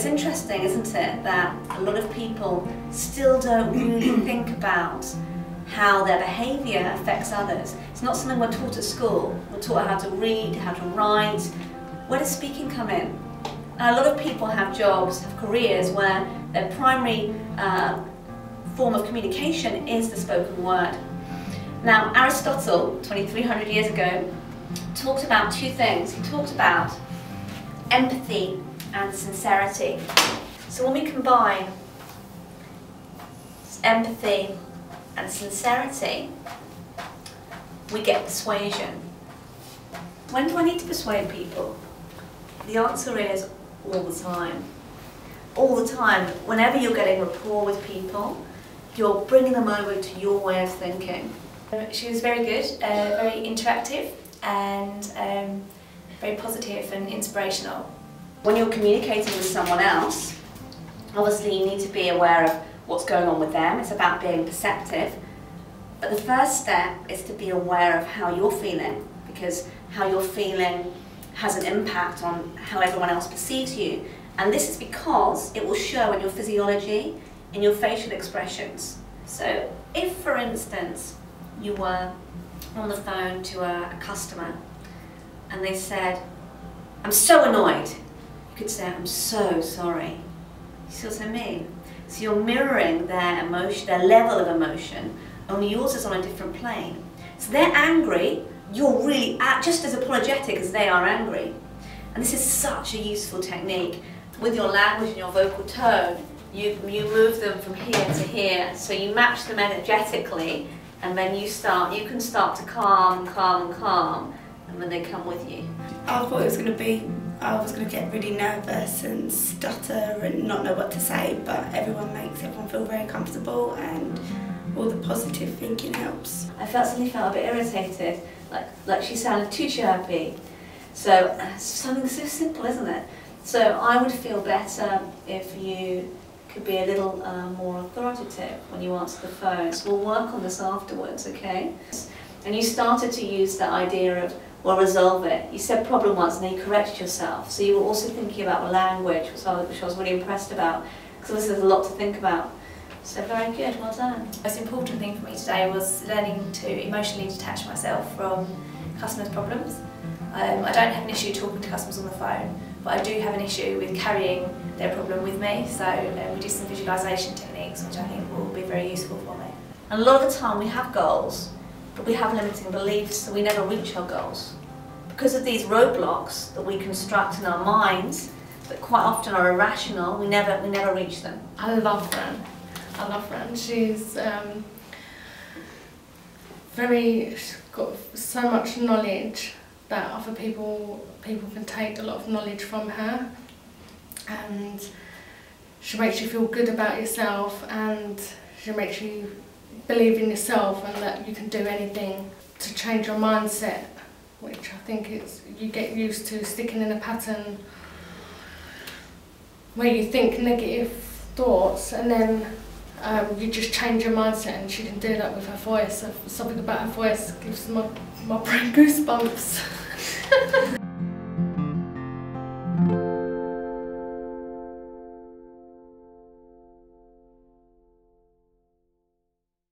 It's interesting, isn't it, that a lot of people still don't really think about how their behaviour affects others. It's not something we're taught at school. We're taught how to read, how to write. Where does speaking come in? a lot of people have jobs, have careers where their primary uh, form of communication is the spoken word. Now, Aristotle, 2300 years ago, talked about two things. He talked about empathy and sincerity. So when we combine empathy and sincerity, we get persuasion. When do I need to persuade people? The answer is all the time. All the time. Whenever you're getting rapport with people, you're bringing them over to your way of thinking. She was very good, uh, very interactive and um, very positive and inspirational. When you're communicating with someone else, obviously you need to be aware of what's going on with them. It's about being perceptive. But the first step is to be aware of how you're feeling because how you're feeling has an impact on how everyone else perceives you. And this is because it will show in your physiology, in your facial expressions. So if, for instance, you were on the phone to a, a customer and they said, I'm so annoyed, could say, I'm so sorry. You see what I mean? So you're mirroring their emotion, their level of emotion, only yours is on a different plane. So they're angry, you're really just as apologetic as they are angry. And this is such a useful technique. With your language and your vocal tone, you, you move them from here to here, so you match them energetically, and then you start, you can start to calm, calm, calm, and then they come with you. I thought it was going to be, I was going to get really nervous and stutter and not know what to say, but everyone makes everyone feel very comfortable and all the positive thinking helps. I felt suddenly felt a bit irritated, like like she sounded too chirpy. So something so simple, isn't it? So I would feel better if you could be a little uh, more authoritative when you answer the phone. So we'll work on this afterwards, okay? And you started to use that idea of, well, resolve it. You said problem once and then you corrected yourself. So you were also thinking about language, which I was, which I was really impressed about, because there's a lot to think about. So very good, well done. The most important thing for me today was learning to emotionally detach myself from customers' problems. Um, I don't have an issue talking to customers on the phone, but I do have an issue with carrying their problem with me. So um, we did some visualisation techniques, which I think will be very useful for me. And a lot of the time we have goals, but we have limiting beliefs, so we never reach our goals. Because of these roadblocks that we construct in our minds, that quite often are irrational, we never, we never reach them. I love Fran. I love Fran. She's um, very she's got so much knowledge that other people people can take a lot of knowledge from her, and she makes you feel good about yourself, and she makes you believe in yourself, and that you can do anything to change your mindset, which I think it's you get used to sticking in a pattern where you think negative thoughts and then um, you just change your mindset and she can do that with her voice. Something about her voice gives my, my brain goosebumps.